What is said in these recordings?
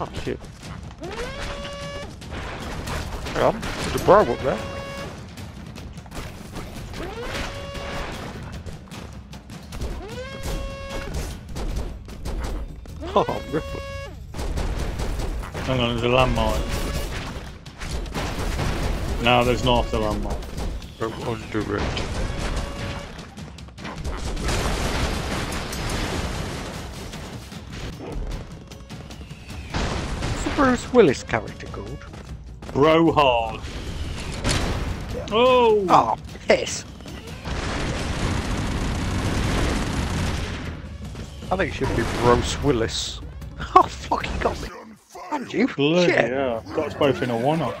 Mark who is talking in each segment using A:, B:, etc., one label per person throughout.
A: Oh shit. Hang on, there's a bro up there. Oh, Ripper.
B: Hang on, there's a landmine. No, there's not a landmine.
A: Don't under it. Bruce Willis character called?
B: Bro hard. Oh!
A: Ah, oh, piss. I think it should be Bruce Willis. Oh, fuck, he got me. And you.
B: Bloody
A: Shit.
B: yeah. Got us both in a one-up.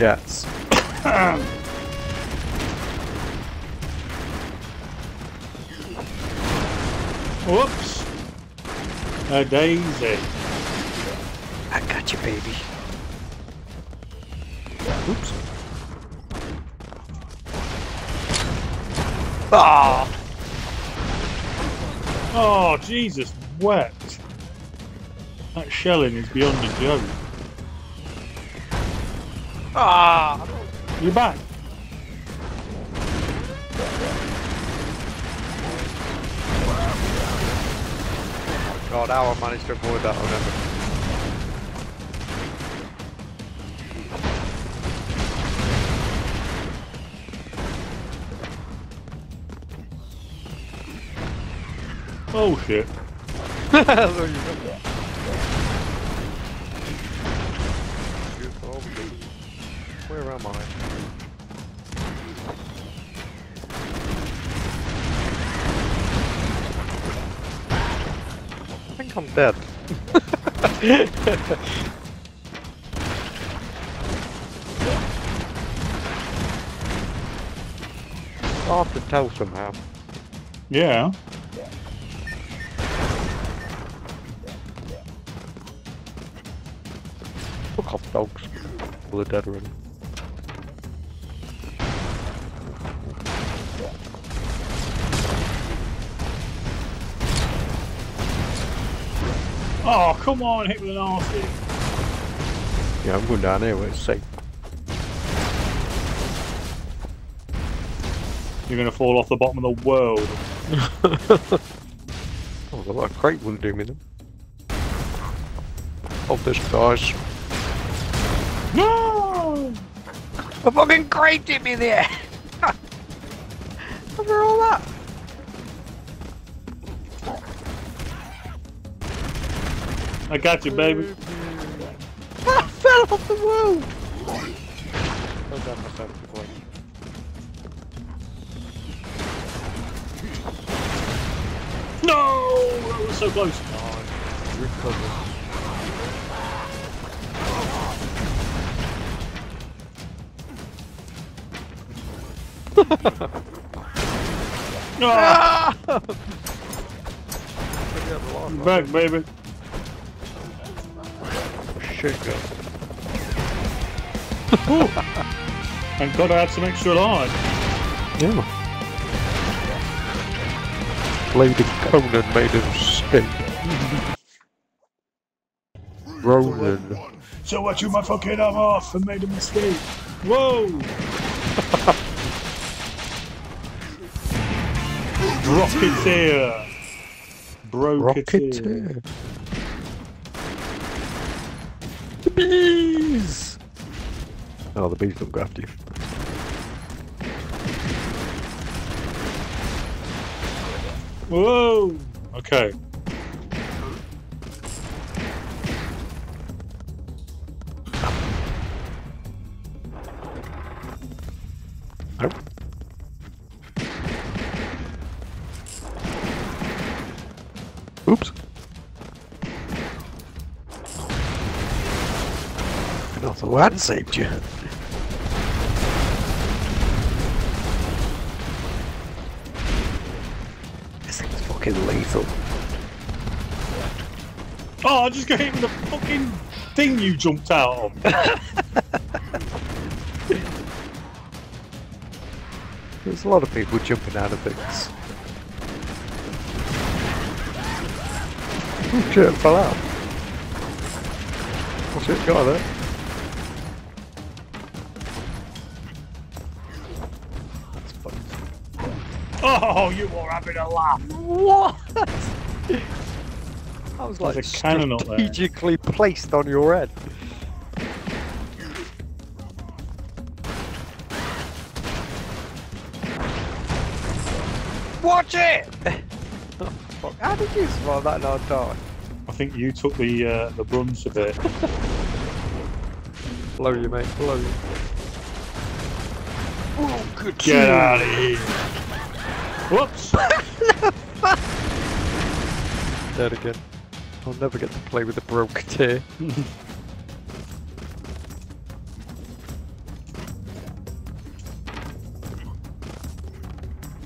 A: Jets.
B: Whoops! A daisy.
A: I got you, baby. Oops. Ah!
B: Oh, Jesus, wet. That shelling is beyond a joke.
A: Ah!
B: You're back?
A: God, how I managed to avoid that, I never.
B: Oh shit.
A: Where am I? I think I'm dead. Hard to tell somehow.
B: Yeah.
A: Fuck off, dogs. All the dead already.
B: Oh, come on, hit with an RC.
A: Yeah, I'm going down here where it's safe.
B: You're gonna fall off the bottom of the world.
A: Oh, the like crate wouldn't do me then. Oh, this guy's.
B: No!
A: A fucking crate hit me there!
B: I got you, baby.
A: I fell off the world! Well done myself, boy.
B: No! That was so close.
A: Recover.
B: No!
A: Ah!
B: Back, baby.
A: Shit, go.
B: Thank God I had some extra life.
A: Yeah. Lady Conan made him escape. Ronan.
B: So what, you my fucking arm off and made a mistake? Whoa! Rocketeer! Brocketeer.
A: Rocketeer. The bees! Oh, the bees don't go after you.
B: Whoa! Okay.
A: I saved you. This thing's fucking lethal.
B: Oh, I just got hit with a fucking thing you jumped out of.
A: There's a lot of people jumping out of things. Oh shit, it fell out. Oh shit, got it.
B: Having a laugh.
A: What? I was like
B: There's a cannon up there.
A: strategically placed on your head. Watch it! oh, fuck. How did you survive that not die?
B: I think you took the uh, the brunt of it.
A: Blow you, mate. Blow you. Oh, good
B: Get out of here.
A: Dead again. I'll never get to play with a broke tear.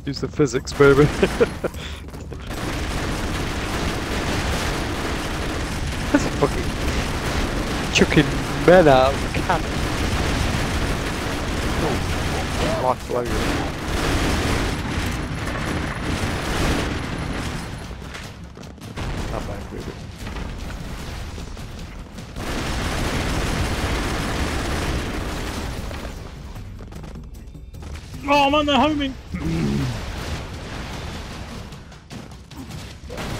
A: Use the physics, baby. That's fucking chucking men out of the cannon. Oh, life Baby.
B: Oh, I'm on the homing.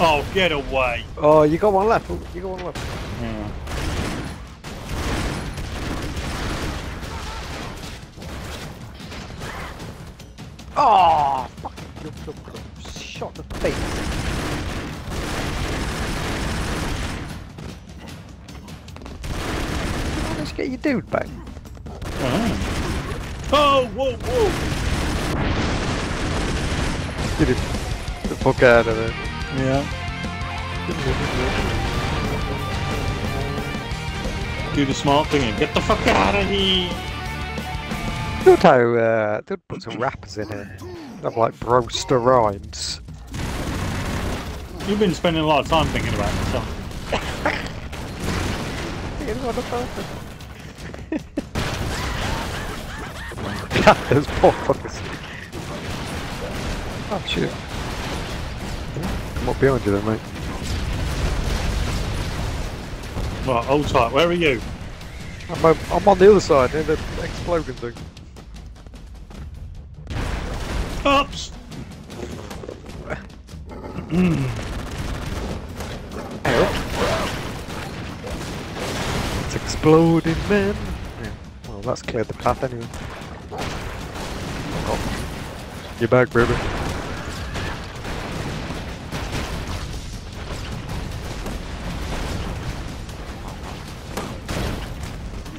B: Oh, get away.
A: Oh, you got one left. You got one left.
B: Yeah.
A: Dude back.
B: Oh. oh, whoa, whoa.
A: Get him the fuck out of it.
B: Yeah. Do the smart thing and get the fuck out of here.
A: Thought how uh, they'd put some rappers in it. Have like broster rhymes.
B: You've been spending a lot of time thinking about this song.
A: Those poor fuckers. Oh shit. Come up behind you then, mate.
B: Right, hold tight. Where are you?
A: I'm, o- I'm on the other side, near the exploding thing.
B: Oops.
A: It's exploding, man. That's cleared the path anyway. Oh. You're back, baby.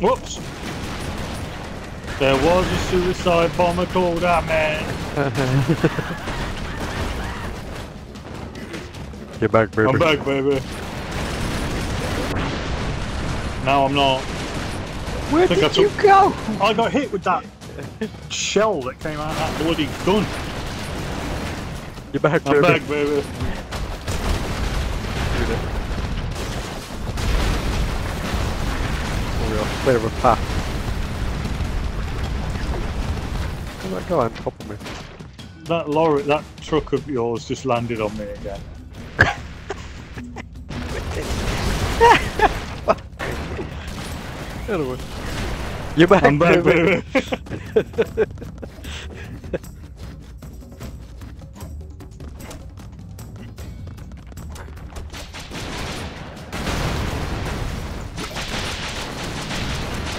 B: Whoops. There was a suicide bomber called that man.
A: You're back, baby.
B: I'm back, baby. No, I'm not.
A: Where
B: I
A: did you
B: took-
A: go?
B: I got hit with that shell that came out of that bloody gun.
A: You're back,
B: I'm
A: baby.
B: back, baby.
A: Oh, we are clear of a path. Where'd that guy on top of me?
B: That lorry, that truck of yours just landed on me again.
A: Anyway. You're back,
B: I'm back,
A: baby.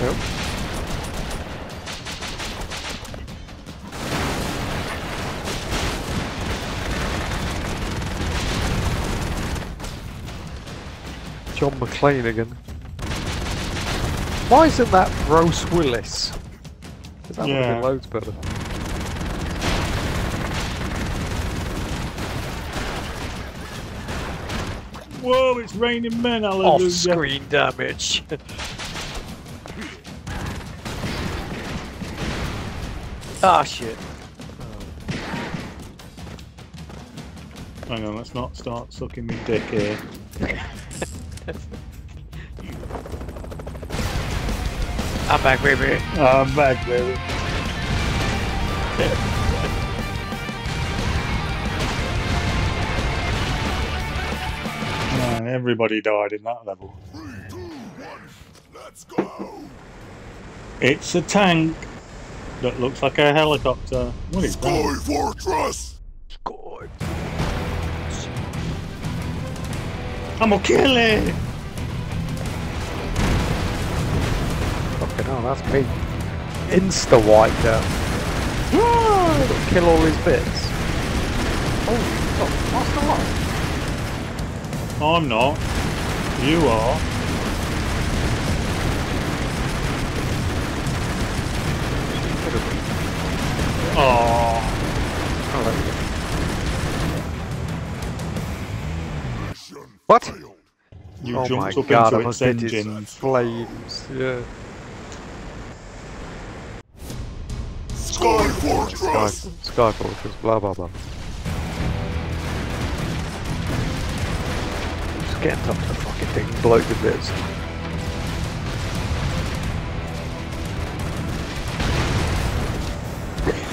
A: Yep. John McClane again. Why isn't that Bruce Willis? that would have
B: Yeah.
A: loads better.
B: Whoa, it's raining men, hallelujah.
A: Off screen damage. ah, shit.
B: Hang on, let's not start sucking me dick here.
A: I'm back, baby.
B: I'm back, baby. Man, everybody died in that level.
C: Let's go.
B: It's a tank that looks like a helicopter. What is
C: Sky
B: that?
C: Fortress.
A: Score.
B: I'm gonna kill it!
A: Fucking hell, that's me. Insta wiped out. Kill all his bits. Oh, what's the what?
B: I'm not. You are. Oh,
A: Oh, there we go.
C: Mission
A: What?
B: you
A: oh my
B: up
A: god,
B: into its engines.
A: flames. Yeah.
C: Sky
A: Sky,
C: Fortress.
A: Sky Fortress, blah blah blah. Just get up of the fucking thing, and blow it to bits.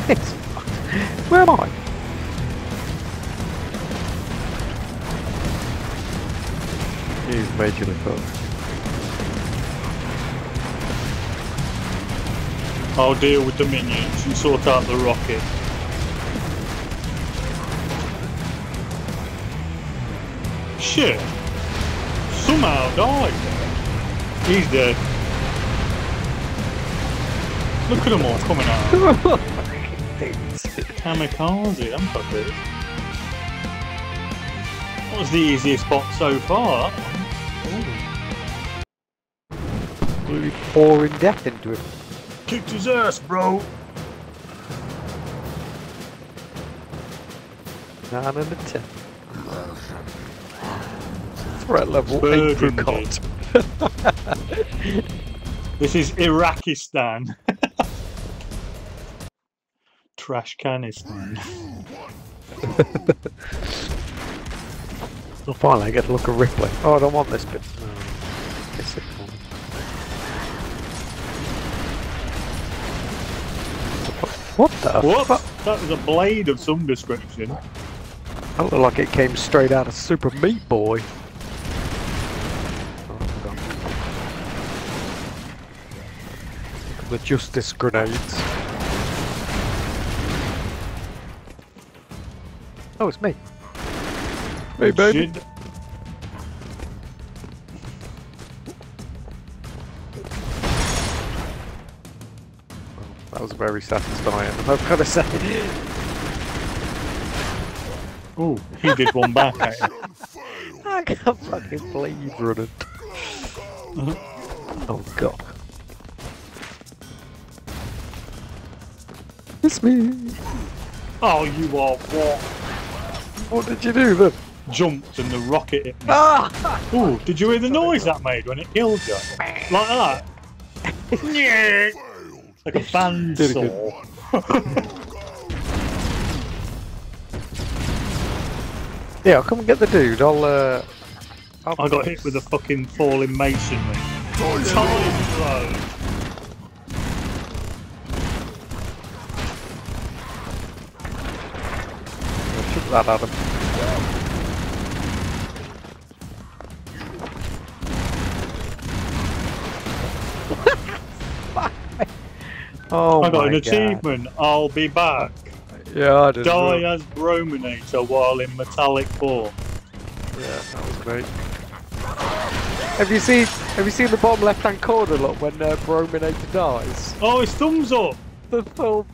A: It's fucked. Where am I? He's majorly fucked.
B: I'll deal with the minions and sort out the rocket. Shit. Somehow died. He's dead. Look at them all coming out. Kamikaze, them fuckers. That was the easiest spot so far. that one.
A: Really pouring death into him.
B: Kicked his ass, bro.
A: Nine and a ten. Threat level
B: Burgundy.
A: apricot.
B: This is Iraqistan. Trash canistan.
A: Finally, I get to look at Ripley. Oh, I don't want this bit. No. What the fuck?
B: That was a blade of some description.
A: That looked like it came straight out of Super Meat Boy. Oh, the Justice grenades. Oh, it's me. Hey, baby. Very satisfying. I've got to say.
B: Ooh, he did one back at you.
A: I can't fucking believe running. Oh god. It's me.
B: Oh, you are what?
A: What did you do then?
B: Jumped and the rocket hit me.
A: Ah!
B: Ooh, did you hear the noise that made when it killed you? Like that? yeah. Like a
A: Did it
B: bandsaw.
A: Yeah, I'll come and get the dude. I'll uh. I'll
B: I got hit with a fucking falling masonry. Time low.
A: Shoot that at him. Oh
B: I got an
A: God.
B: achievement. I'll be back.
A: Yeah, I did.
B: Die as Brominator while in metallic form.
A: Yeah, that was great. Have you seen Have you seen the bottom left hand corner? Look, when uh, Brominator dies,
B: Oh, his thumbs up.
A: the full.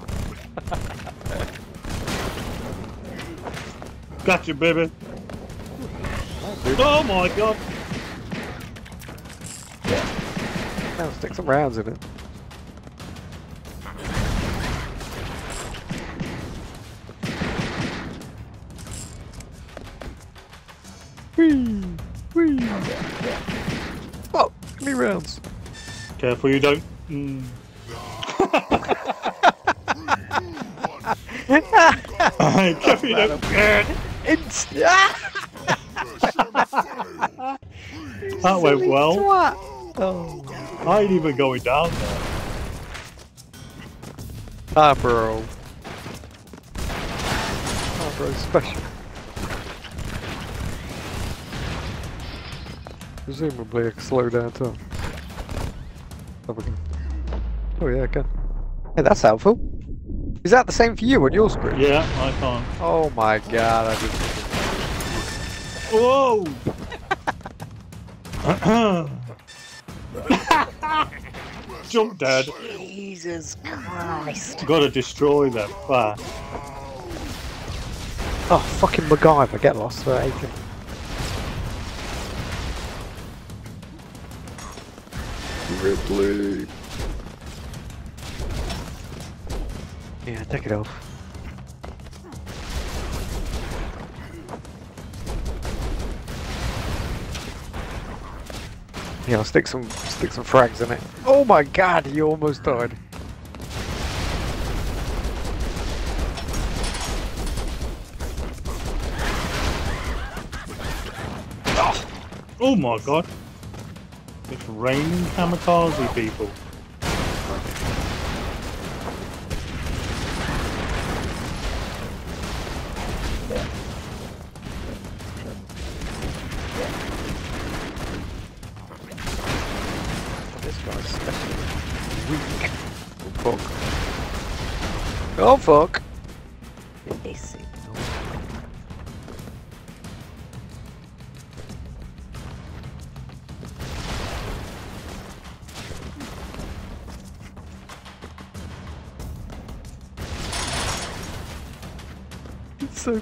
B: Gotcha, baby. Oh my god.
A: Now stick some rounds in it. Whee! Whee! Oh, give me rounds.
B: Careful you don't. Mm. Careful you don't.
A: Inst-
B: That went well.
A: Twat. Oh.
B: I ain't even going down there.
A: Ah, bro. Ah, bro, special. Presumably I can slow down too. Have a go. Oh yeah, I can. Hey, that's helpful. Is that the same for you on your screen?
B: Yeah, I can't.
A: Oh my god, I just...
B: Whoa! Jump, Dad.
D: Jesus Christ.
B: Gotta destroy them fast.
A: Oh, fucking MacGyver, get lost for Aiken. Ripley. Yeah, take it off. Yeah, I'll stick some stick some frags in it. Oh my god, he almost died.
B: Oh my god. It's raining kamikaze people.
A: This guy's weak. Oh fuck. Oh fuck.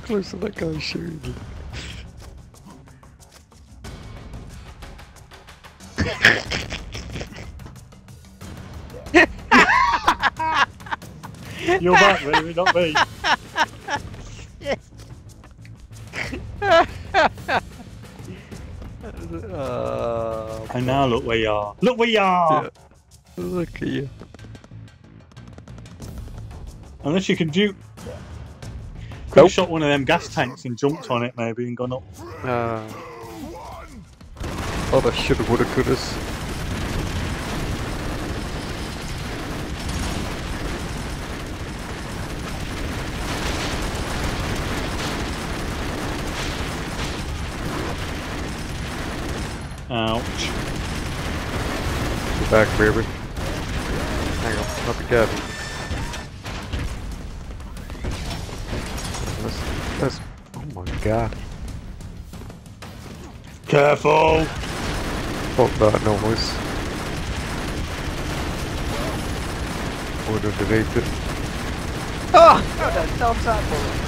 A: Close to that guy shooting me.
B: You're back, baby, not me.
A: Uh,
B: And now look where you are. Look where you are!
A: Yeah. look at you.
B: Unless you can do. Could
A: Nope.
B: have shot one of them gas tanks and jumped on it maybe and gone up.
A: Uh, oh, that shoulda, woulda, couldas.
B: Ouch.
A: Get back, baby. Hang on, not be careful. God.
B: Careful!
A: Fuck that noise. Would have deleted.
D: Oh! No, no, don't bullet.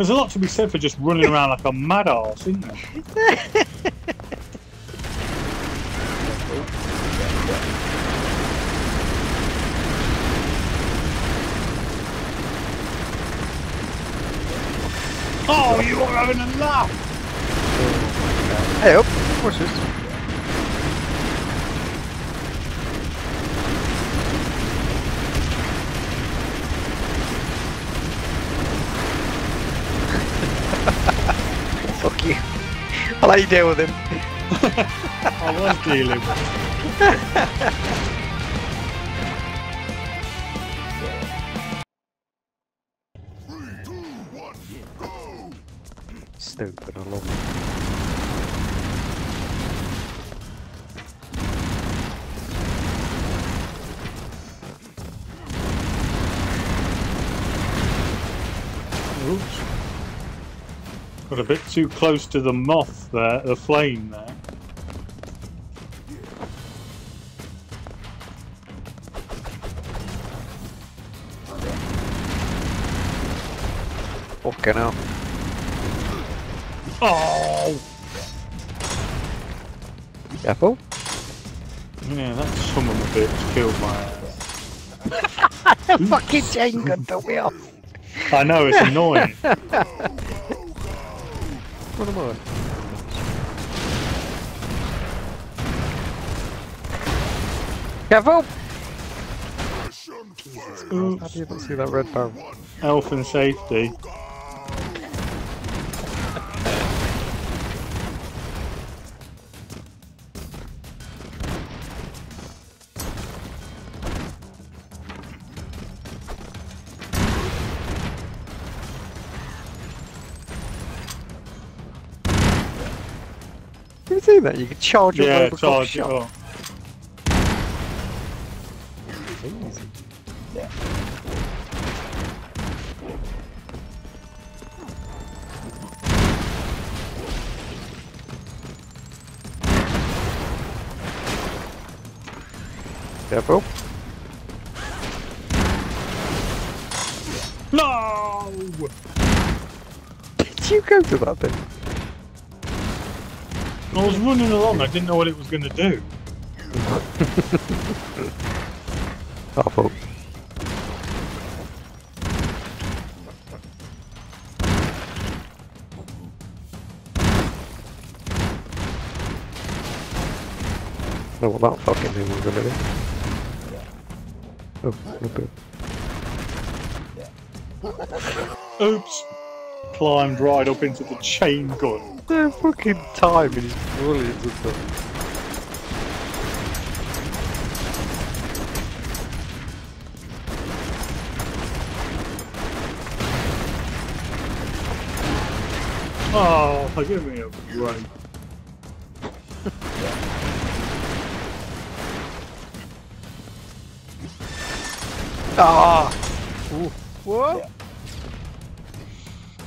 B: There's a lot to be said for just running around like a mad arse, isn't there?
A: I'll you deal with him.
B: I was dealing
C: Three, two, one, go!
A: Stupid, I love it.
B: Got a bit too close to the moth there, the flame there.
A: Fucking hell.
B: Oh!
A: Careful.
B: Yeah, that son of a bitch killed my ass.
D: Fucking chain gun took me off.
B: I know, it's annoying.
A: What am
D: Careful!
A: How do you not see that red barrel?
B: Health and safety.
A: That? You can charge up
B: Yeah, charge it
A: shot.
B: up.
A: Easy. Careful.
B: No!
A: Did you go to that bit?
B: I was running along, I didn't know what it was going to do.
A: Oh, fuck. know what that fucking thing was gonna do. Oh, bit.
B: Oops! Climbed right up into the chain gun.
A: The fucking timing is brilliant, isn't it?
B: Oh, give me a break.
A: Ah! Ooh. What?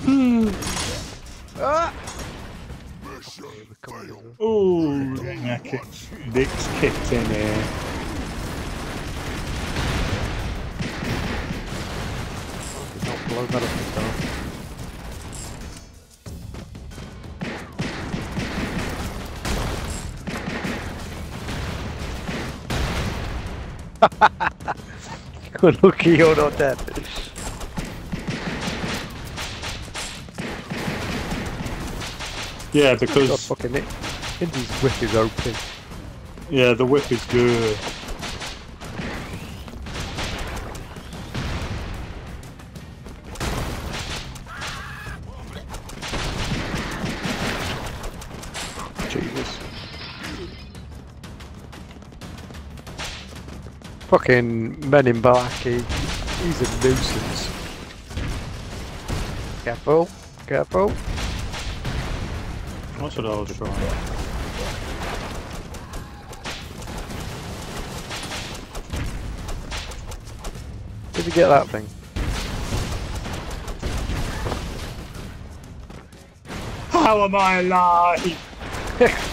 A: Ah!
B: Ooh, it. Dick's kicked in here.
A: Not blow that up time. Good lucky you're not dead.
B: Yeah,
A: God
B: because
A: fucking it. Indy's whip is open.
B: yeah, the whip is good.
A: Jesus. Fucking Men in Black, he, he's a nuisance. Careful, careful.
B: That's what I was trying.
A: Did you get that thing?
B: How am I alive?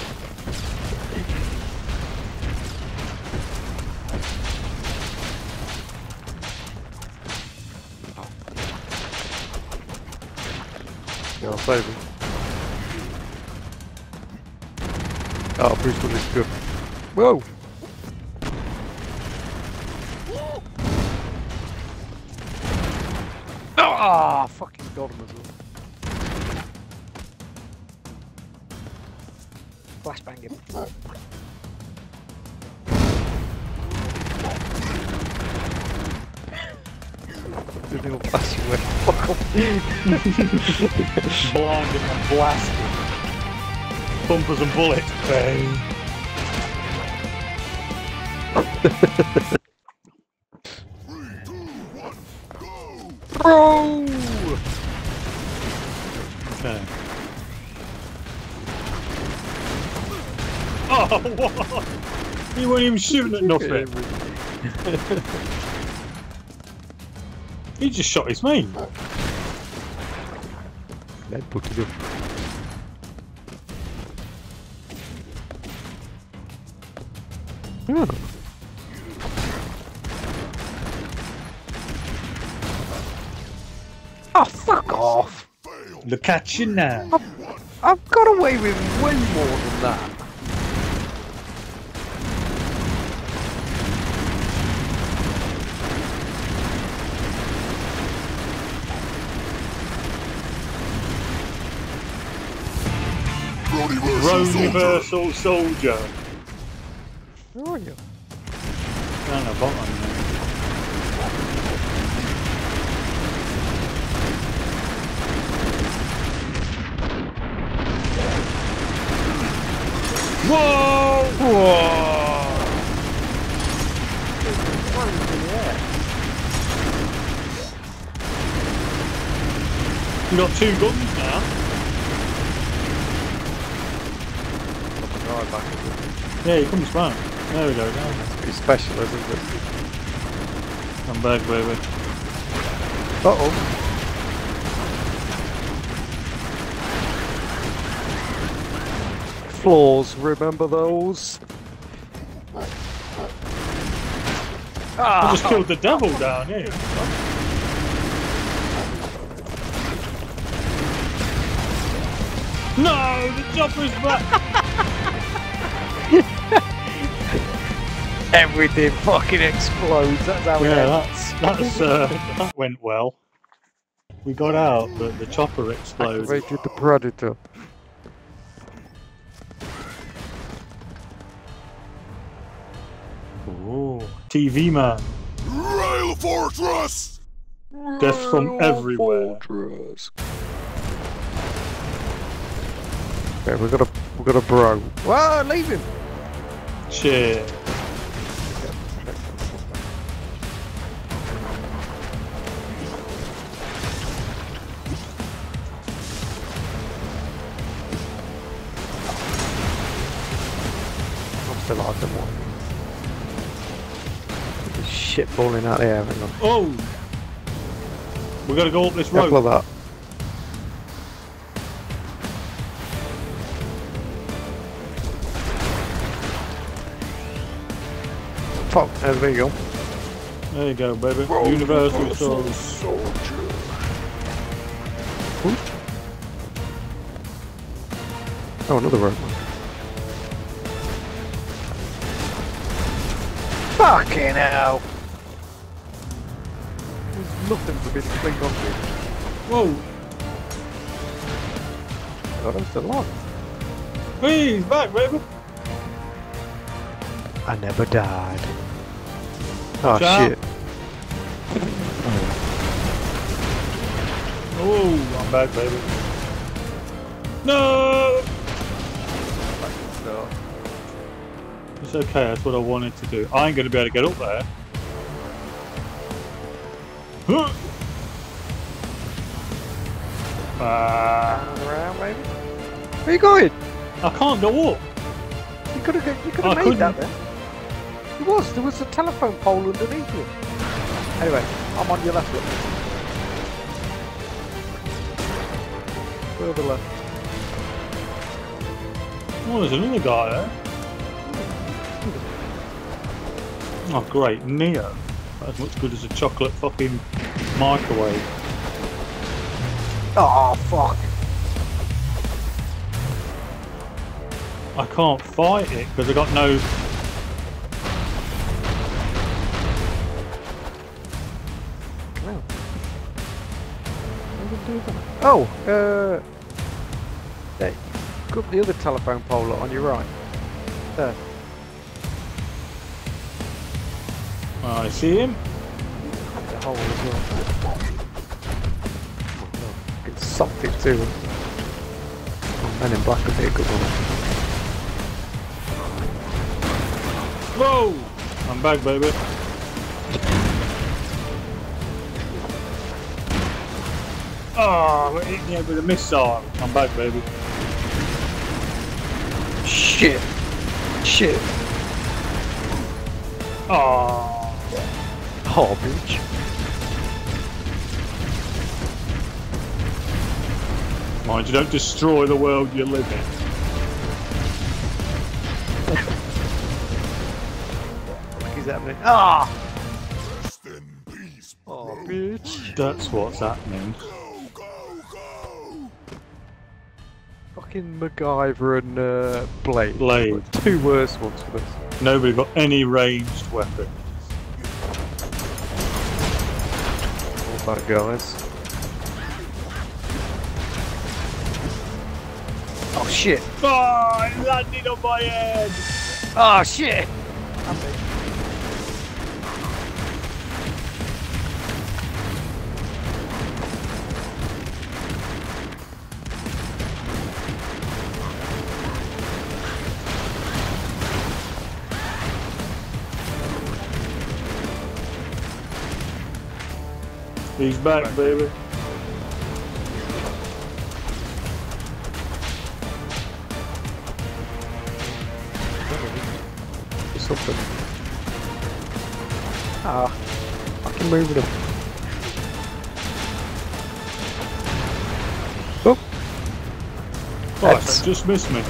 A: I'll save Oh, Willis is good. Whoa! Ah, fucking got him as well. Flashbang him. Did he blast you away? Fuck off.
B: Blinding and blasting. Bumpers and bullets, bang.
A: Bro!
B: Okay. Oh, what? He wasn't even shooting at nothing. He just shot his mate.
A: Lead put it up.
B: Look at you now.
A: I've got away with way more than that.
C: Road
B: Road
C: Universal
B: Universal Soldier.
A: Where are you?
B: Down the bottom Whoa!
A: Whoa! Thrown in the air.
B: You got two guns now.
A: Right back at it.
B: Yeah, he comes back. There we go. Down.
A: Pretty special, isn't it?
B: I'm back, baby.
A: Uh oh. Floors, remember those?
B: I just killed the devil down here. No, the chopper's back.
A: Everything fucking explodes. That's how
B: Yeah,
A: it
B: that's that's uh, that went well. We got out, but the chopper exploded.
A: Activated the predator.
B: Ooh, TV man,
C: Rail Fortress!
B: death from everywhere.
A: Fortress. Okay, we got a we got a bro. Whoa, leave him.
B: Shit.
A: Falling out there. Hang on.
B: Oh, we got to go up this
A: Couple of
B: road.
A: that. Fuck, there you go.
B: There you go, baby. Universal Soldier.
C: Soldier.
A: Oh, another road. Fucking hell! There's nothing for me to cling on to.
B: Whoa,
A: Oh, that's a lot.
B: hey, he's back, baby.
A: I never died. Oh
B: Watch
A: shit.
B: Oh, I'm back, baby. No, it's okay. That's what I wanted to do. I ain't gonna be able to get up there. Huh. Ah,
A: Turn around, maybe. Where you going?
B: I can't go up.
A: You could have you could have made
B: couldn't.
A: that then. It was. There was a telephone pole underneath you. Anyway, I'm on your left. Look. Further left.
B: Oh, there's another guy there. Oh, great, Neo. That's much good as a chocolate fucking microwave.
A: Oh fuck!
B: I can't fight it because I got no.
A: No. How did I do that? Oh, uh, there. Go up the other telephone pole on your right. There.
B: I see him.
A: The hole as well. Oh. Get sucked it too. Oh, Men in Black would be a good one.
B: Whoa! I'm back, baby. Oh, we're hitting you with a missile. I'm back, baby.
A: Shit! Shit!
B: Oh,
A: Oh, bitch.
B: mind you, don't destroy the world you live in.
A: What is happening? Ah!
C: Rest in peace,
A: Oh, bitch.
B: That's what's happening.
C: Go, go, go!
A: Fucking MacGyver and uh, Blade.
B: Blade.
A: Two worse ones for this.
B: Nobody got any ranged weapon.
A: All that, guys. Oh, shit.
B: Oh, it landed on my head!
A: Oh, shit!
B: He's back, baby.
A: It's something. Ah, fucking moving him. Oh,
B: Christ, just missed me.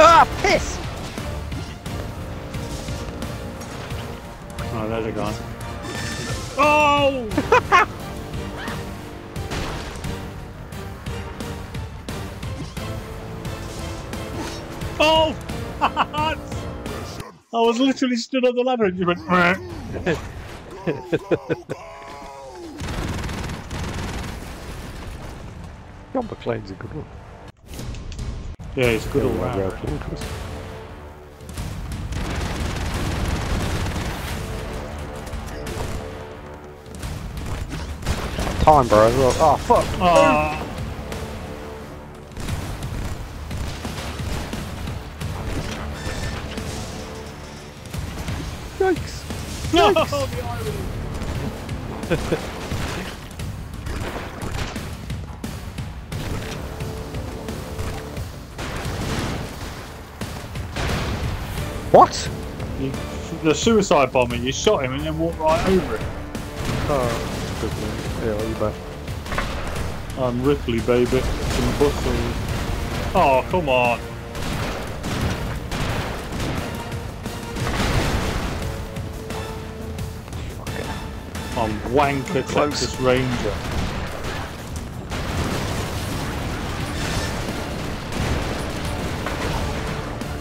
D: Ah, piss!
B: Oh, there's a guy. Was literally stood on the ladder and you went.
A: McClane's a good one.
B: Yeah, he's a good all.
A: Ralph Time, bro. Oh, fuck.
B: Ah.
A: What?
B: You, the suicide bomber, you shot him and then walked right over it.
A: Oh, good man. Yeah, you back.
B: I'm Ripley, baby. Some bustle. Oh, come on. I'm Wanker
A: Close.
B: Texas Ranger.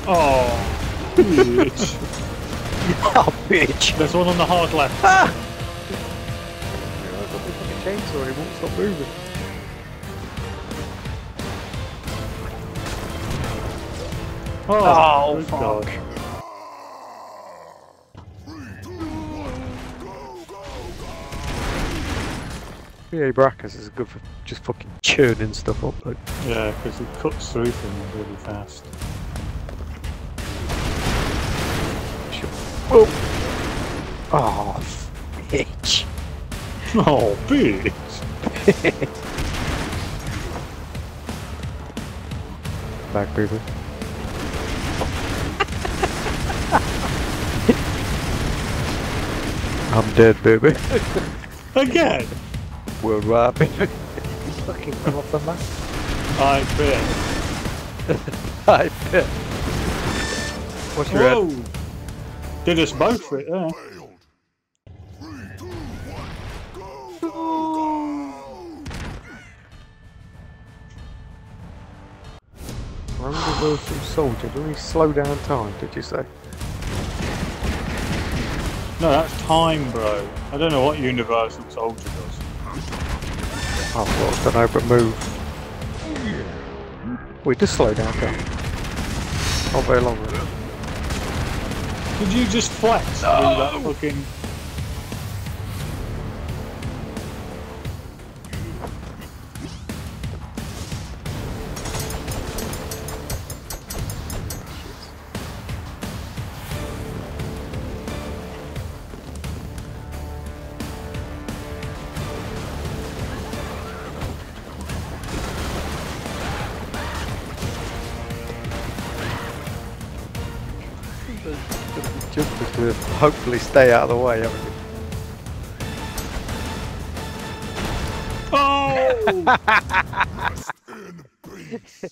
B: Oh, bitch.
A: Oh, bitch.
B: There's one on the hard left. Ah!
A: Yeah, I've got the fucking chainsaw. He won't stop moving.
B: Oh,
A: Oh, fuck.
B: God.
A: Yeah, Brackus is good for just fucking churning stuff up. Like,
B: Yeah, because he cuts through things really fast.
A: oh, oh, bitch.
B: Oh, bitch.
A: Back, baby. I'm dead, baby.
B: Again?
A: Worldwide, baby. fucking come off the map.
B: I bet.
A: I bet. What's your head?
B: Whoa! Did us both it there.
C: Failed. Three, two, one, go, go, go!
A: Universal Soldier. Do we slow down time, did you say?
B: No, that's time, bro. I don't know what Universal Soldier does.
A: Oh, well, I don't know, but move. We just slow down time. Not very long. really.
B: Did you just flex through that fucking...
A: to hopefully stay out of the way, haven't you?
B: Oh!
C: Peace,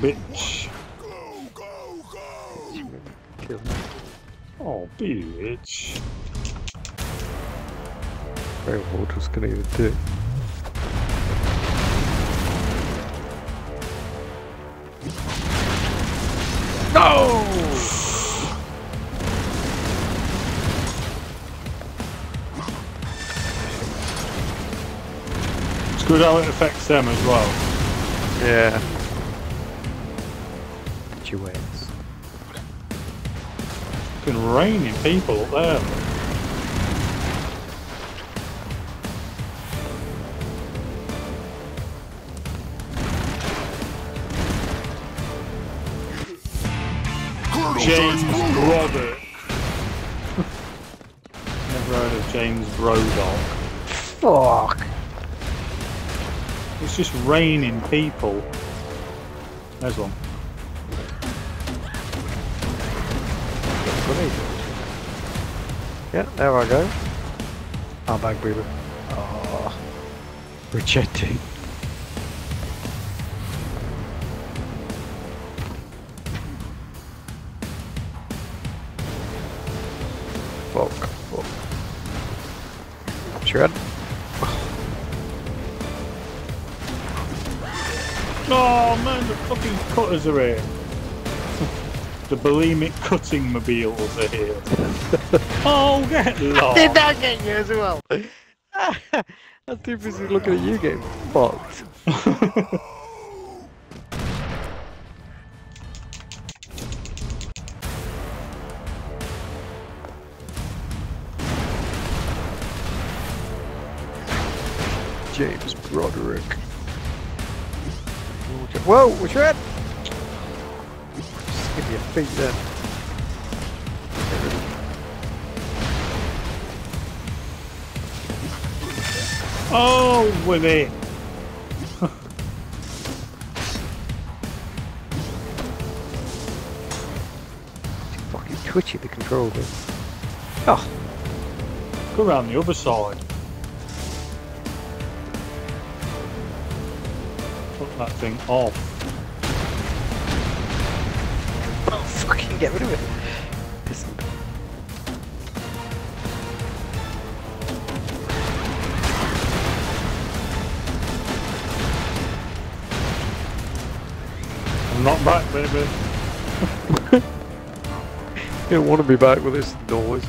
B: bitch.
C: Go, go, go!
A: Kill me.
B: Oh, bitch.
A: Very well, just gonna even do.
B: How it affects them as well.
A: Yeah. Duets.
B: Fucking raining people up there. James
C: Dutch
B: Broderick. Never heard of James Broddock.
A: Fuck.
B: It's just raining people. There's one.
A: Yeah, there I go. I'm back, baby. Oh, rejecting.
B: Cutters are here. the bulimic cutting mobiles are here. oh, get lost.
A: Did that get you as well? I'm too busy looking at you getting fucked. James Broderick. Whoa, what's that? Just give me a feet then.
B: oh, with it.
A: Fucking twitchy the controller. Oh, ah.
B: Go around the other side. Put that thing off.
A: Get rid of it. Piss me.
B: I'm not back, baby.
A: You don't want to be back with this noise.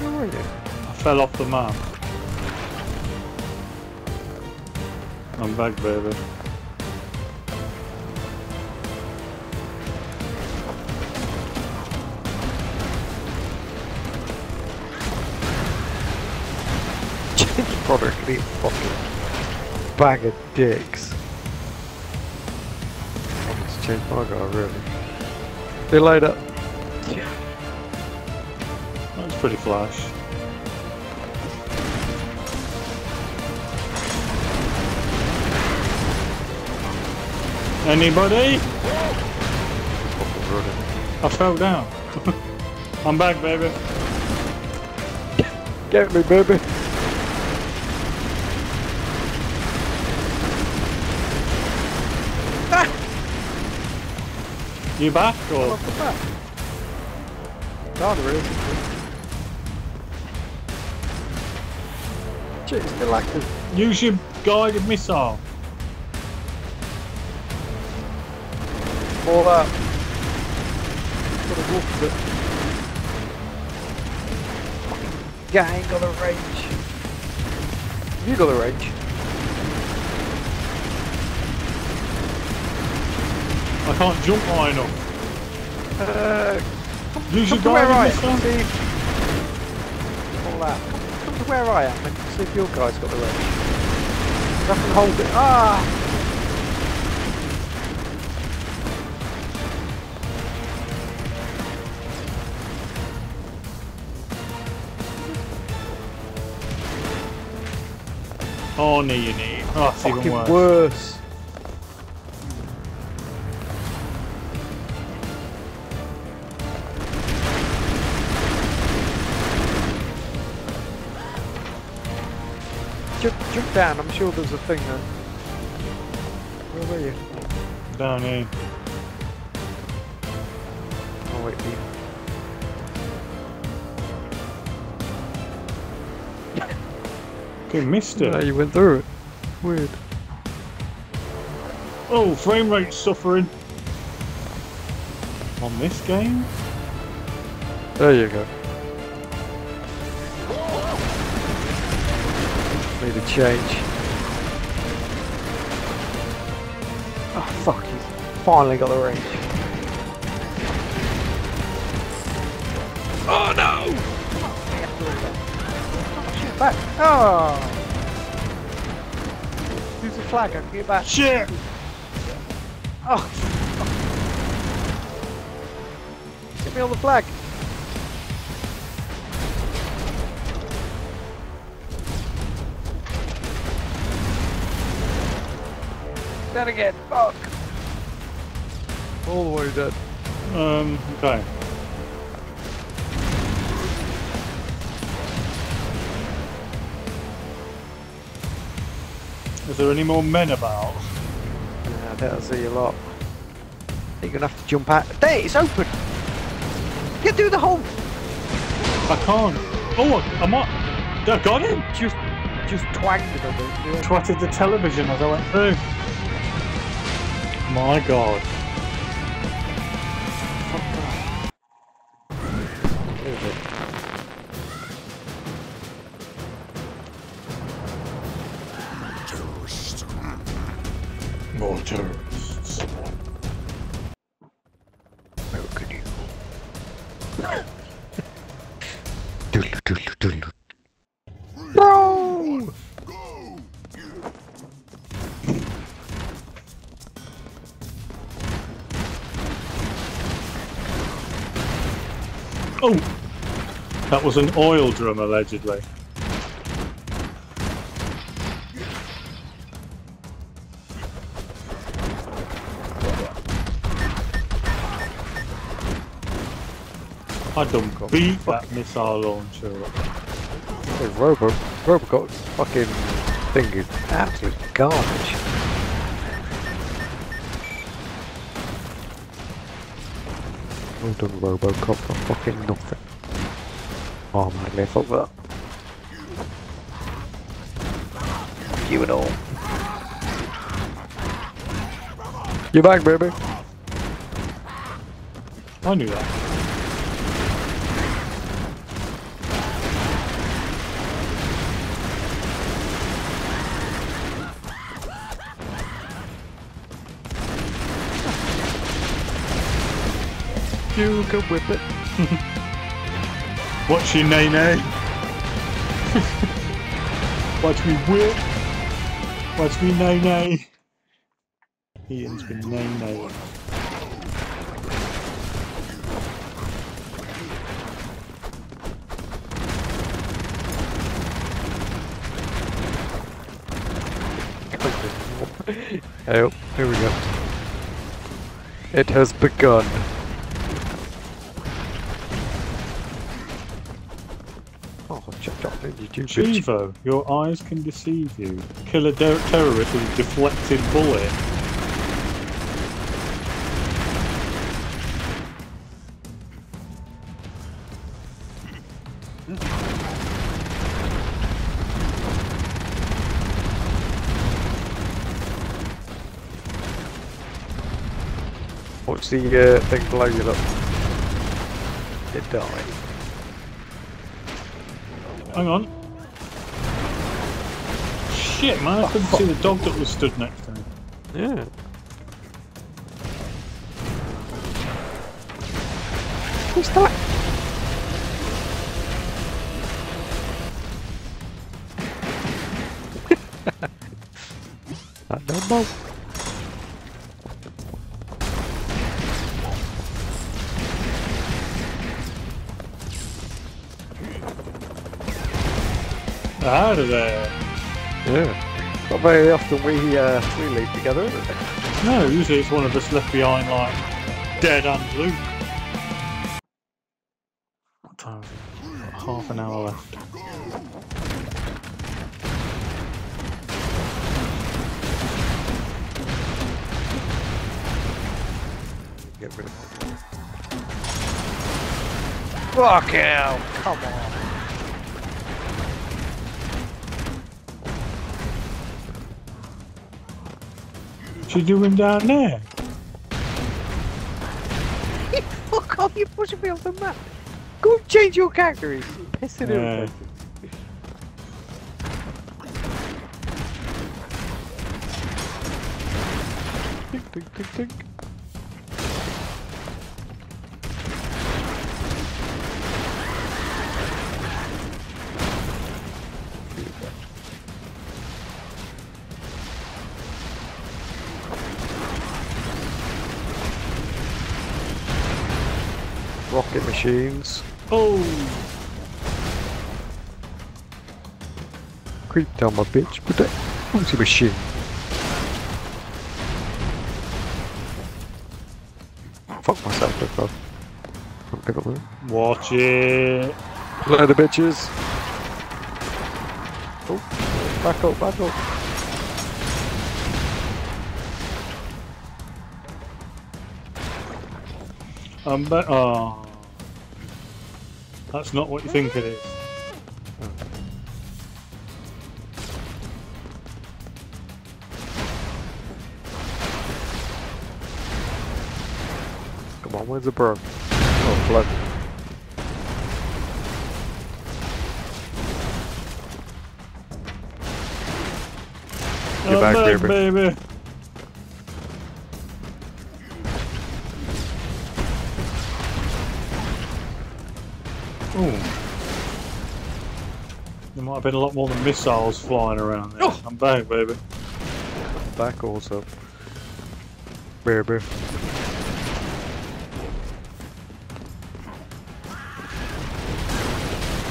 A: Where are you?
B: I fell off the map. I'm back, baby.
A: James Broderick can eat a fucking bag of dicks. I need to change my guy, really. See you later.
B: That's pretty flash. Anybody? I fell down. I'm back, baby.
A: Get me, baby.
B: You back or?
A: off the back. There is. Shit, still active.
B: Use your guided missile.
A: All that. Got a wolf bit. Gang got the range. You got the range.
B: I can't jump high enough.
A: Uh,
B: Use
A: come
B: your
A: to where I
B: missile.
A: All that. Come, come to where I am and see if your guy's got the range. I can hold it. Ah!
B: Oh, no, you need. Oh, it's even worse.
A: worse. Down, I'm sure there's a thing there. Where were you?
B: Down here.
A: Oh wait, you.
B: Okay, missed it.
A: No, you went through it. Weird.
B: Oh, frame rate suffering. On this game?
A: There you go. Change. Oh fuck, he's finally got the range. Oh no! Shoot back! Oh! Use the flag, I can get back.
B: Shit!
A: Oh! Get me on the flag!
D: Dead again. Fuck.
A: All the way dead.
B: Um, okay. Is there any more men about?
A: Yeah, I don't see a lot. You're gonna have to jump out. There, it's open. Get through the hole.
B: I can't. Oh, I might. I got him.
A: Just, just twanged it a bit.
B: Twatted the television as I went through. My God. That was an oil drum, allegedly. I done beat that missile launcher up.
A: The Robo, Robocop's fucking thing is absolute garbage. Well done, Robocop, for fucking nothing. Oh man, I fuck that. You and all. You back, baby?
B: I knew that.
A: You can whip it.
B: Watch your nay nay. Watch me whip. Watch me nay nay. Ian's been nay nay.
A: Oh, here we go. It has begun. Chop, did you bitch?
B: Chivo, your eyes can deceive you. Kill a terrorist with a deflected bullet.
A: What's the uh, thing below you look? It died.
B: Hang on. Shit, man, I couldn't see the dog that was stood next to me.
A: Yeah. What's that? I don't know.
B: Out of there.
A: Not very often we uh, we leave together, is it?
B: No, usually it's one of us left behind, like dead and Luke. What time is it? Half an hour left.
A: Get rid of it. Fuck hell! Come on.
B: She doing down there?
A: Fuck off! You're pushing me off the map. Go and change your character. He's pissing
B: Yeah.
A: irritated. Tink, tink, tink, tink. machines.
B: Oh!
A: Creep down my bitch, put that ulti machine. Fuck myself, look up. Pick up
B: Watch it!
A: Play the bitches! Oh, back up, back up.
B: Um, but, oh. That's not what you think it is.
A: Come on, where's the bro? Oh, blood. Get back, baby.
B: baby. Been a lot more than missiles flying around there.
A: Oh.
B: I'm back, baby.
A: Back also. Baby.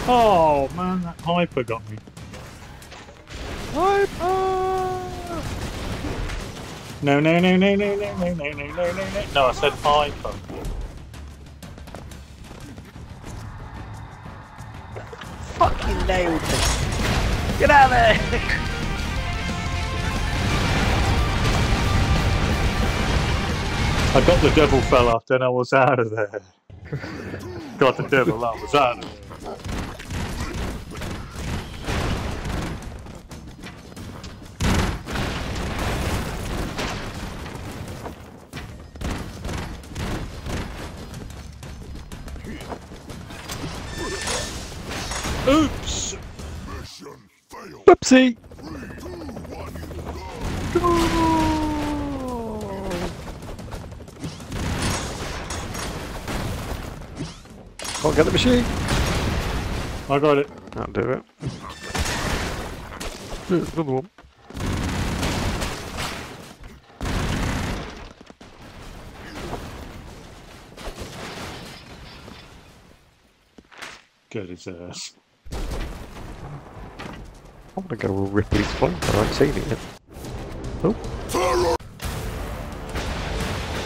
B: Oh man, that hyper got me. Hyper! No, no, no, no, no, no, no, no, no, no, no, no. No, I said hyper.
D: Fucking nailed me. Get out of there!
B: I got the devil fell off, then I was out of there. got the devil, I was out of there.
C: Failed.
A: Whoopsie!
C: Three, two, one, go.
A: Can't get the machine.
B: I got it.
A: That'll do it. There's another one.
B: Good as ass.
A: I'm gonna go Ripley's Flame. I haven't seen it yet. Oh.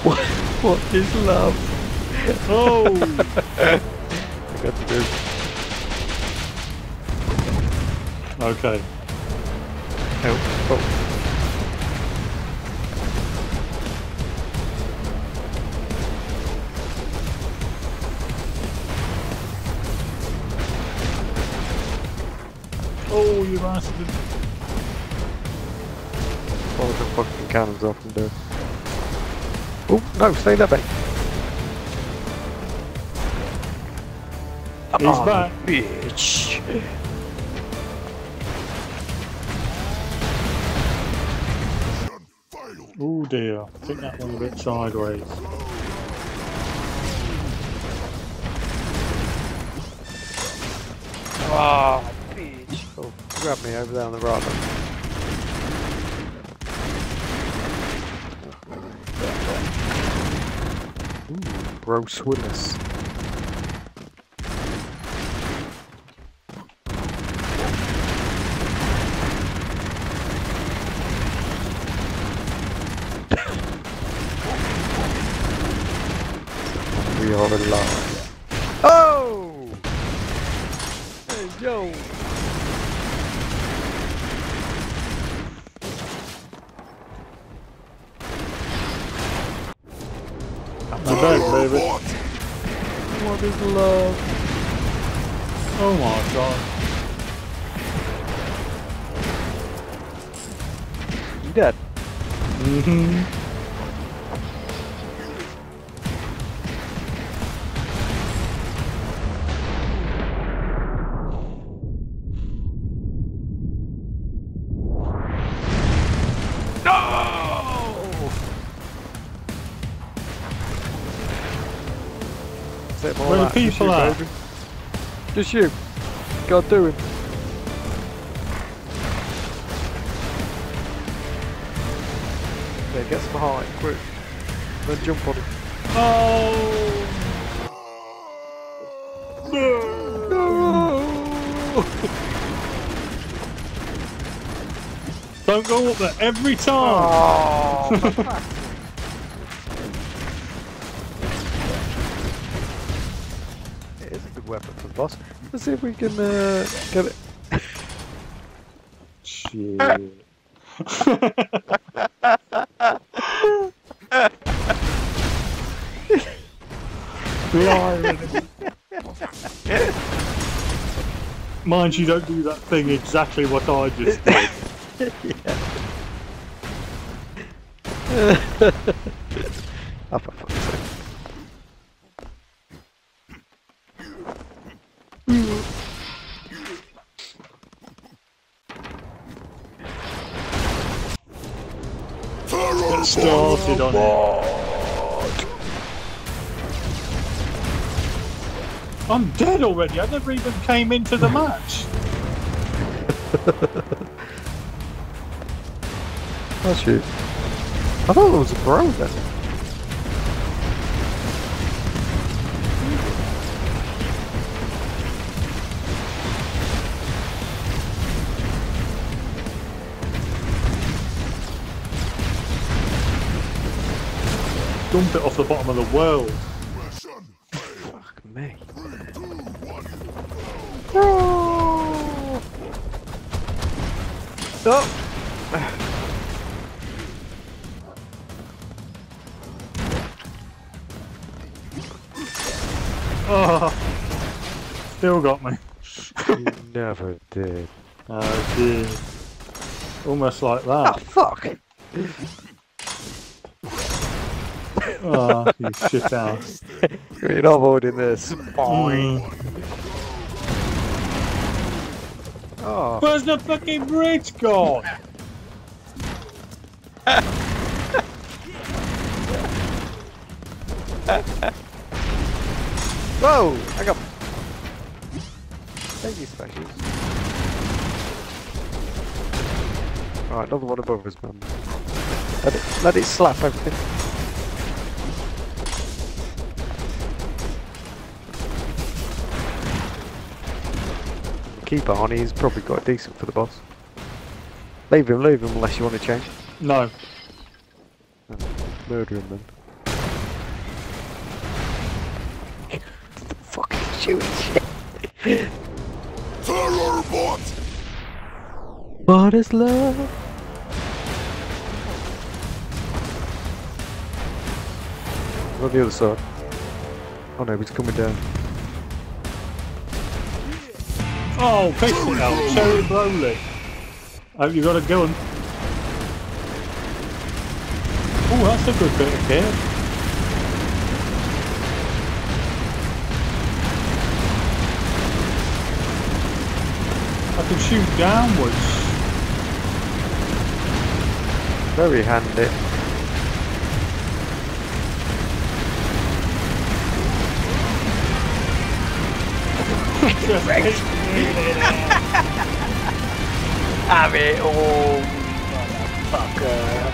A: What, what is love?
B: Oh!
A: I got to do.
B: okay.
A: Oh, oh.
B: You bastard.
A: All the fucking cannons off and do. Oh, no, stay there, mate.
B: He's
A: Oh,
B: back.
A: Bitch.
B: Oh dear. I think that went a bit sideways.
A: me over there on the right. Ooh,
B: gross
A: witness. Just you. God do it. Yeah, get some behind, quick. Then jump on him.
B: Oh!
A: No!
B: Don't go up there every time!
A: Oh, see if we can uh, get it.
B: Shit. Blimey. Mind you, don't do that thing exactly what I just did.
A: Oh, for fuck's sake.
B: It. I'm dead already. I never even came into the match.
A: Oh shoot. I thought it was a bro
B: Dump it off the bottom of the world.
A: Fuck me.
C: Three, two, one,
A: Oh! Oh!
B: Oh, still got me.
A: You never did.
B: Oh, dear. Almost like that. Oh, you shit ass.
A: You're not avoiding this.
B: Mm.
A: Oh,
B: Where's the fucking bridge gone?
A: whoa! I got. Thank you, specials. Alright, another one above us, man. Let it, let it slap everything. Keep on, he's probably got decent for the boss. Leave him, leave him unless you want to change.
B: No.
A: Um, murder him then. the Fucking shooting shit.
C: terror bot.
A: What is love? On the other side. Oh no, he's coming down.
B: Oh, piss it out. Cherry Broling. Oh, you got a gun. Oh, that's a good bit of kit. I can shoot downwards.
A: Very handy.
D: Have it all, motherfucker.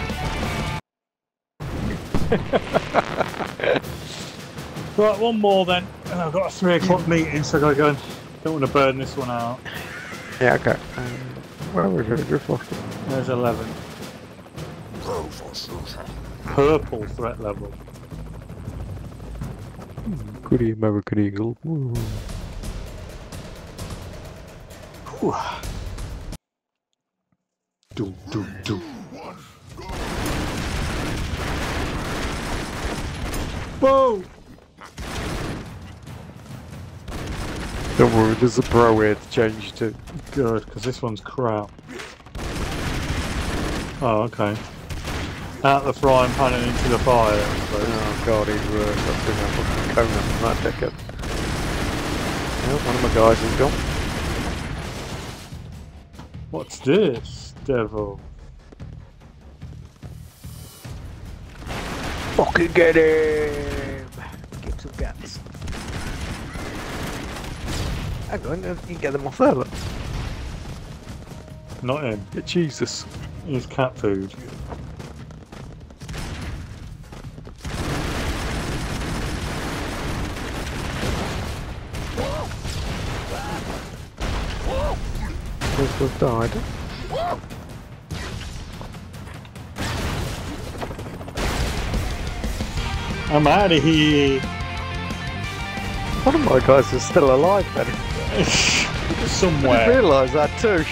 B: Right, one more then. And I've got a three o'clock meeting, so I gotta go. and- Don't want to burn this one out.
A: Yeah, okay. Um, where are we going to go for?
B: There's 11. Purple threat level.
A: Goody American Eagle. Ooh.
B: Whew. Do, do, do. Whoa!
A: Don't worry, there's a pro here to change to.
B: Good, because this one's crap. Oh, okay. Out the frying pan and into the fire, I suppose.
A: Oh god, he's worse. I've been a fucking Conan from that decade. Well, one of my guys is gone.
B: What's this, devil?
D: Fucking get him! Give some guts.
A: Hang on, you can get them off there, look.
B: Not him.
A: Jesus.
B: He's cat food.
A: Supposed to have died.
B: I'm out of here.
A: One of my guys is still alive, Ben. I didn't realise that too.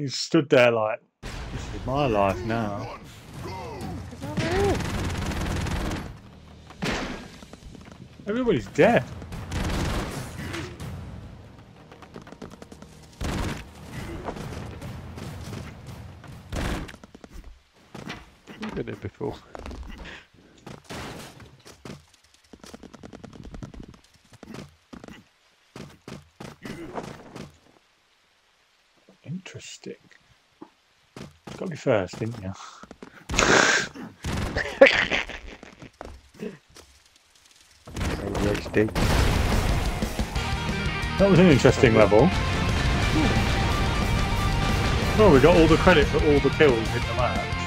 B: He stood there like, this is my life now. Everybody's dead.
A: Here before.
B: Interesting. Got me first, didn't you? That was an interesting level. Oh, we got all the credit for all the kills in the match.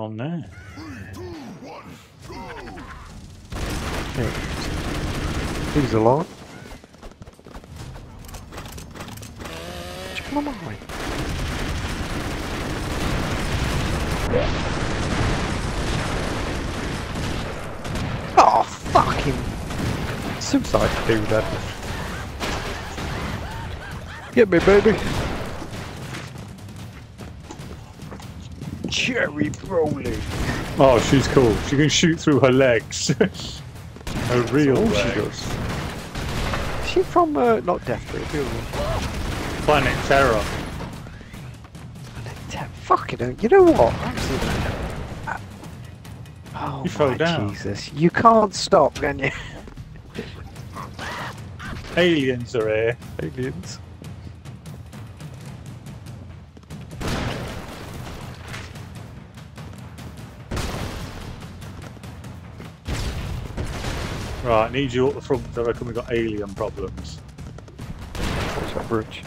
B: On there?
A: He's alive. Come on. Oh, fucking suicide dude. Get me, baby. Broly.
B: Oh, she's cool. She can shoot through her legs. her real
A: all she does. Is she from, uh, not Death Ray, other one?
B: Planet Terror.
A: Te- Fucking hell, you know what? Absolutely. Oh
B: You fell down.
A: Jesus, you can't stop, can you?
B: Aliens are here.
A: Aliens.
B: Right, need you at the front. 'cause I reckon we've got alien problems.
A: What's that bridge?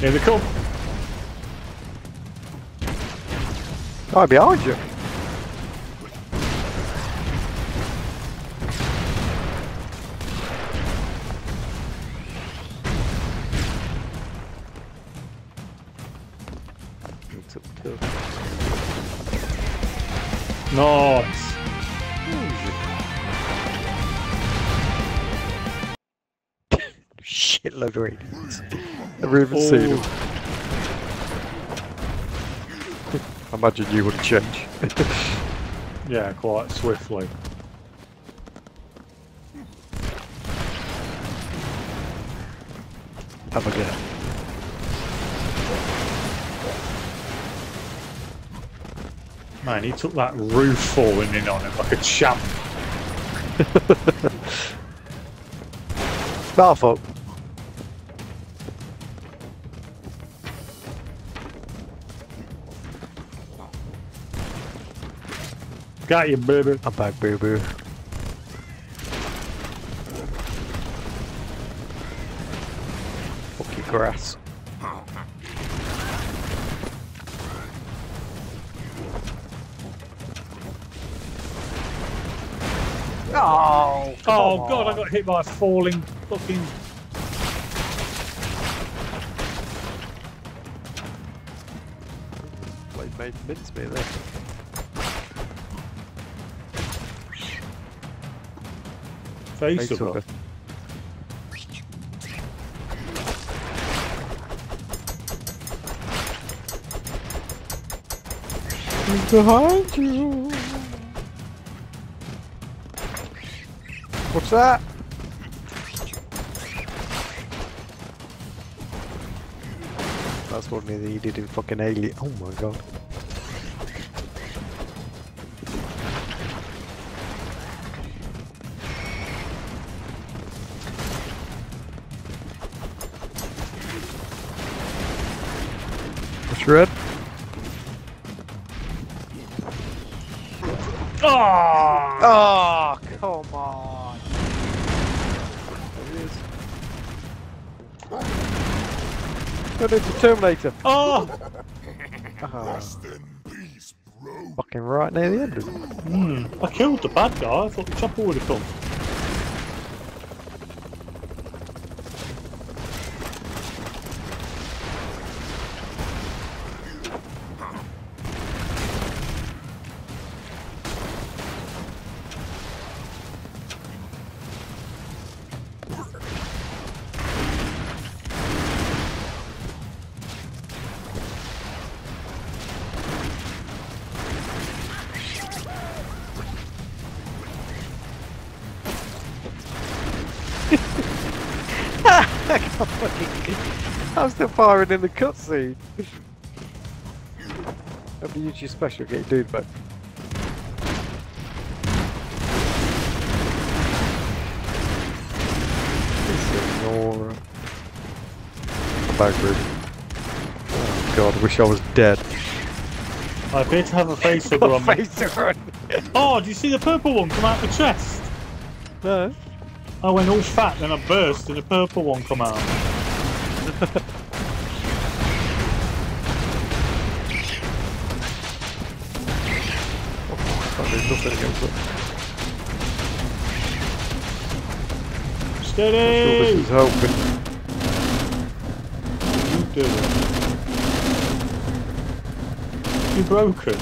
B: Here they come.
A: Oh, behind you. It's up to-
B: Nice.
A: Shitload of aliens. Never even seen them. I imagine you would change.
B: Yeah, quite swiftly.
A: Have a go.
B: Man, he took that roof falling in on him like a champ.
A: Up.
B: Got you, baby.
A: I'm back, boo boo. Fuck your grass. Oh,
B: Oh god, I got hit by a falling fucking.
A: Well, made mincemeat there.
B: Face
A: Face
B: of
A: hugger.
B: her.
A: He's behind you. What's that? That's what he did in fucking Alien. Oh my god. What's red?
B: Oh!
A: Oh, come on. There he is. Turn into Terminator.
B: Oh!
C: Rest in peace, bro.
A: fucking right near the end. of it.
B: Hmm. I killed the bad guy. I thought the chopper would have come.
A: Firing in the cutscene. Have you used your special, get your dude back. Ignore. Back Ruby. Oh god, wish I was dead.
B: I appear to have a face hugger on me.
A: To.
B: Oh, do you see the purple one come out the chest?
A: No.
B: I went all fat, then I burst, and the purple one come out.
A: Can't do against it. Sure this is helping.
B: You do it. You broken?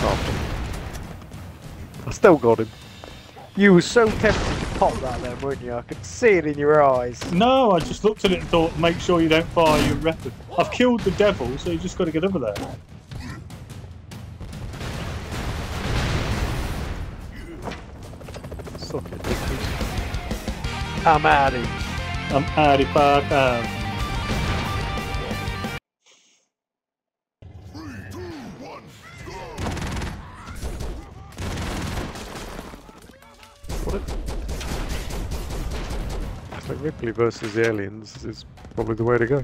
B: Oh.
A: I still got him. You were so tempted to pop that then, weren't you? I could see it in your eyes.
B: No, I just looked at it and thought, make sure you don't fire your weapon. I've killed the devil, so you just got to get over there.
A: Suck it. I'm out of here.
B: I'm out.
C: Three,
A: So versus the aliens is probably the way to go.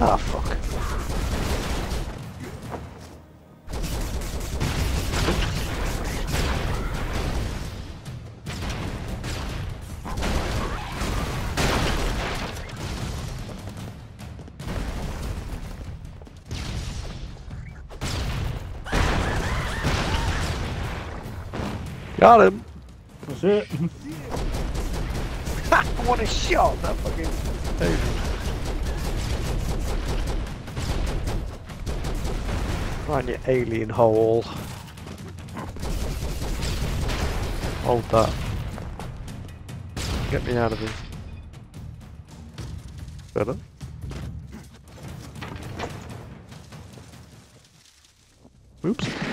A: Ah, fuck. Got him!
B: That's it.
A: what a shot! That fucking. Find your alien hole. Hold that. Get me out of here. Better? Oops.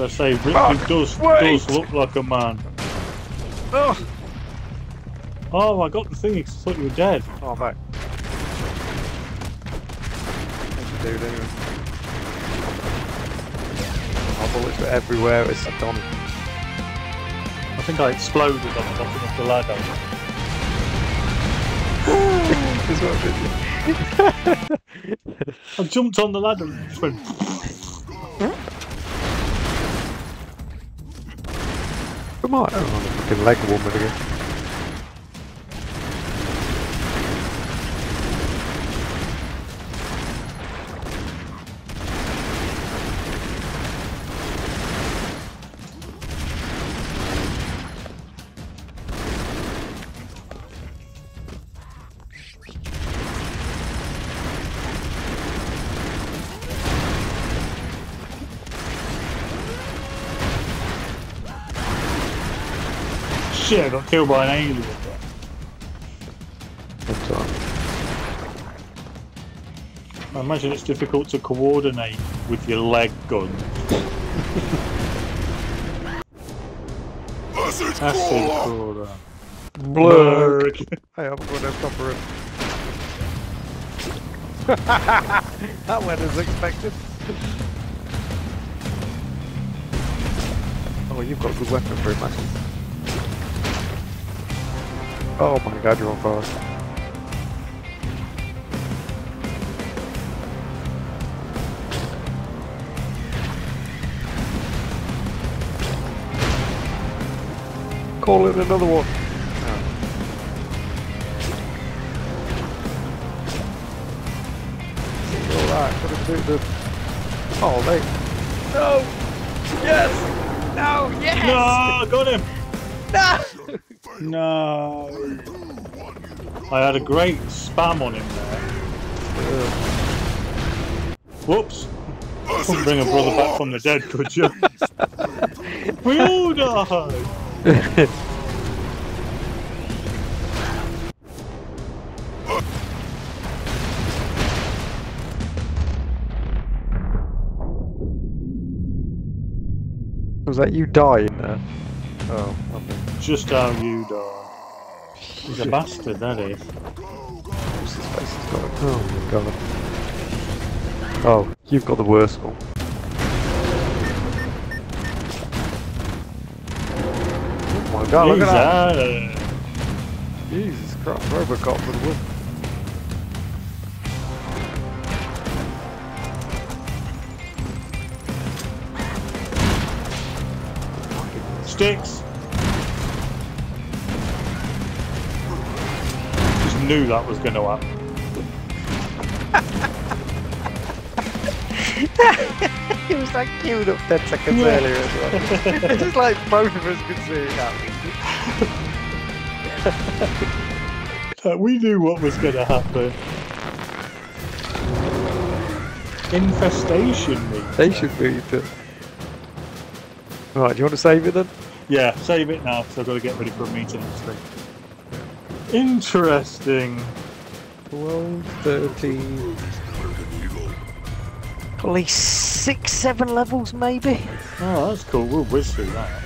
B: Gotta say, Ripley
A: Fuck,
B: does,
A: wait.
B: does look like a man.
A: Oh,
B: Oh, I got the thing, I thought you were dead.
A: oh back. Dude, anyway. Our bullets were everywhere. It's a on.
B: I think I exploded on the bottom of the ladder.
A: Is what I did.
B: I jumped on the ladder and just went.
A: Come on, oh, the fucking leg woman again.
B: Shit, I got killed by an alien.
A: That's all.
B: I imagine it's difficult to coordinate with your leg gun.
C: Acid
B: Acid
C: crawler!
B: crawler.
A: Blurg.
B: Blurg.
A: Hey, I'm gonna cover it. that went as expected. oh, you've got a good weapon, weaponry, man. Oh my god, you're on fire. Call in another one. Alright, what did we do? The... Oh, they. No! Yes! No! Yes!
B: No, got him.
D: No!
B: No. I had a great spam on him there. Whoops. Couldn't bring a brother back from the dead, could you? we all died.
A: Was that you dying there? Oh, lovely.
B: Just how you die. He's a bastard, that is.
A: His face is going? Oh my god. Oh, you've got the worst one. Oh my god, look
B: He's
A: at that!
B: out.
A: Jesus Christ, Robocop with a win.
B: Sticks. Knew that was going to happen.
A: He was like queued up 10 seconds
B: Yeah.
A: earlier as well. it's just like both of us could see it happening.
B: Uh, we knew what was going to happen. Infestation meter.
A: They should be it. Right, do you want to save it then?
B: Yeah, save it now because I've got to get ready for a meeting next week. Interesting.
A: 12, 13.
D: Probably six, seven levels, maybe.
B: Oh, that's cool. We'll whiz through that.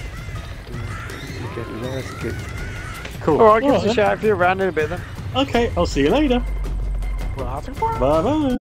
A: Okay, that's good.
B: Cool.
A: Alright, give us
B: Alright
A: a shout if you're around in a bit then.
B: then. Okay, I'll see you later.
A: Well, having fun.
B: Bye bye.